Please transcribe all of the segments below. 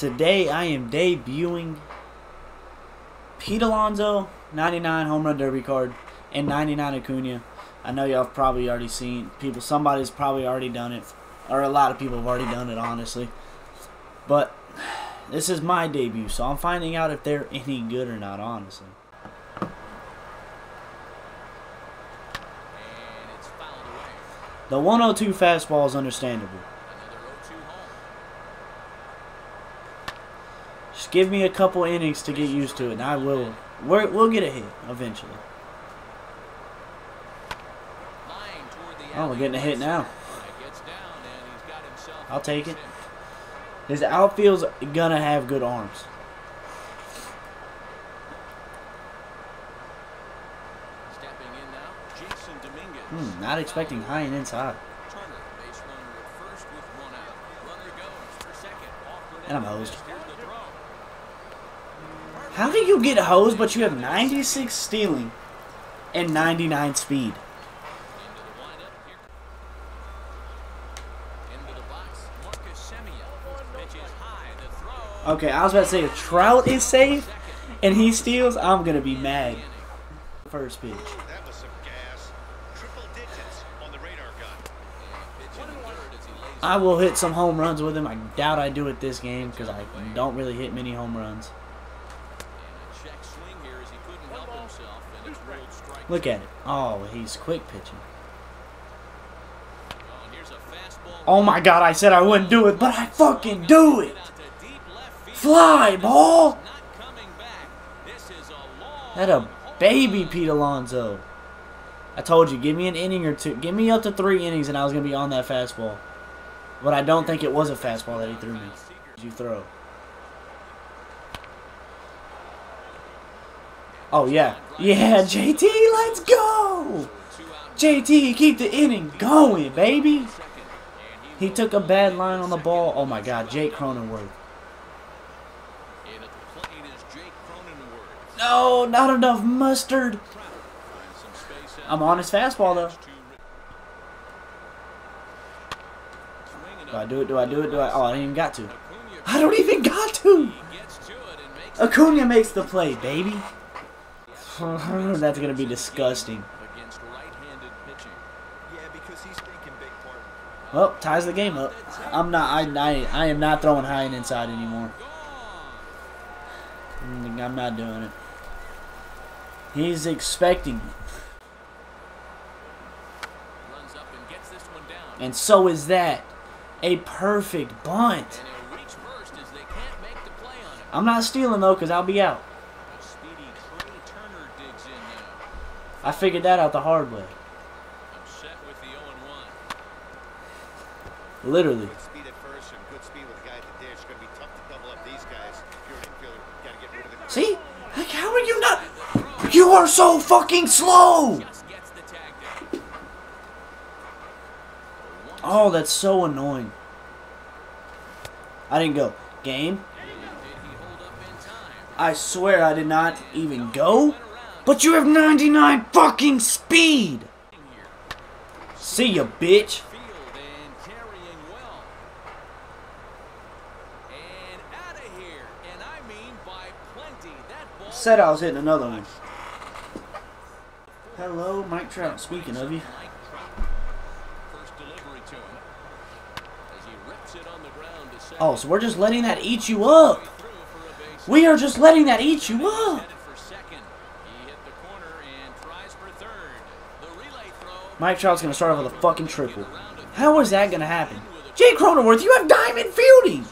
Today I am debuting Pete Alonso, 99 home run derby card, and 99 Acuna. I know y'all have probably already seen people. Somebody's probably already done it, or a lot of people have already done it, honestly. But this is my debut, so I'm finding out if they're any good or not, honestly. The 102 fastball is understandable. Give me a couple innings to get used to it, and I will. We're, we'll get a hit eventually. Oh, we're getting a hit now. I'll take it. His outfield's gonna have good arms. Hmm, not expecting high and inside. And I'm hosed. How do you get hosed but you have 96 stealing and 99 speed? Okay, I was about to say if Trout is safe and he steals, I'm gonna be mad. First pitch. I will hit some home runs with him. I doubt I do it this game because I don't really hit many home runs. Look at it. Oh, he's quick pitching. Oh my god, I said I wouldn't do it, but I fucking do it! Fly, ball! That a baby Pete Alonso. I told you, give me an inning or two. Give me up to three innings and I was going to be on that fastball. But I don't think it was a fastball that he threw me. You throw. Oh, yeah. Yeah, JT, let's go! JT, keep the inning going, baby! He took a bad line on the ball. Oh, my God. Jake Cronenworth. No, not enough mustard. I'm on his fastball, though. Do I do it? Do I do it? Do I? Oh, I didn't even got to. I don't even got to. Acuna makes the play, baby. Uh-huh, that's going to be disgusting. Well, ties the game up. I'm not. I, I, I am not throwing high and inside anymore. Mm, I'm not doing it. He's expecting it. And so is that. A perfect bunt. I'm not stealing though because I'll be out. I figured that out the hard way. The Literally. See? Like, how are you not? You are so fucking slow! Oh, that's so annoying. I didn't go. Game? I swear I did not even go. But you have 99 fucking speed! See ya, bitch. Said I was hitting another one. Hello, Mike Trout. Speaking of you. Oh, so we're just letting that eat you up. We are just letting that eat you up. Mike Trout's going to start off with a fucking triple. How is that going to happen? Jay Cronenworth, you have diamond fielding.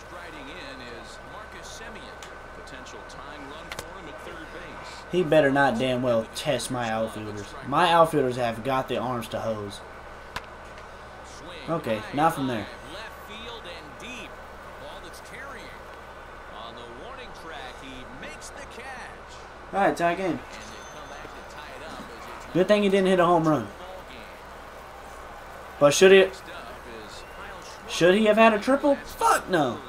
He better not damn well test my outfielders. My outfielders have got the arms to hose. Okay, not from there. Alright, tie game. Good thing he didn't hit a home run. But should he should he have had a triple? Fuck no.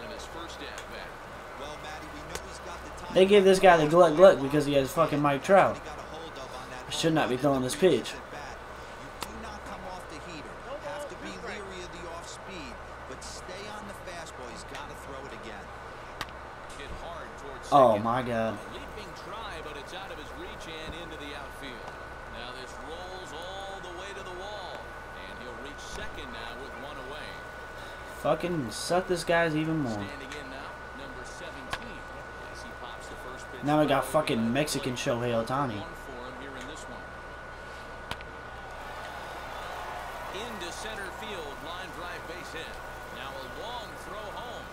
They give this guy the gluck gluck because he has fucking Mike Trout. I should not be throwing this pitch. Oh my god. Leaping try, but it's out of his reach and into the outfield. Now this rolls all the way to the wall, and he'll reach second now with one away. Fucking suck this guy's even more. Now, number 17. As he pops the first pitch Now we got fucking Mexican Shohei Ohtani. one for in this. Into center field, line drive base hit. Now a long throw home.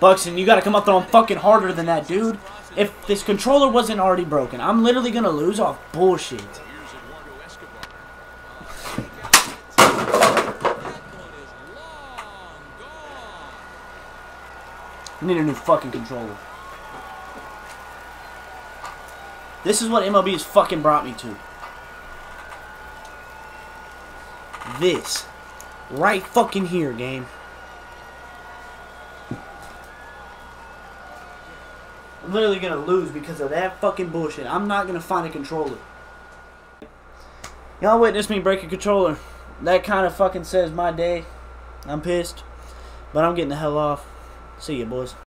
Buxton, you gotta come up throwing fucking harder than that, dude. If this controller wasn't already broken, I'm literally gonna lose off bullshit. Here's Eduardo Escobar. That one is long gone. I need a new fucking controller. This is what MLB has fucking brought me to. This. Right fucking here, game. I'm literally gonna lose because of that fucking bullshit. I'm not gonna find a controller. Y'all witnessed me break a controller. That kind of fucking says my day. I'm pissed. But I'm getting the hell off. See you, boys.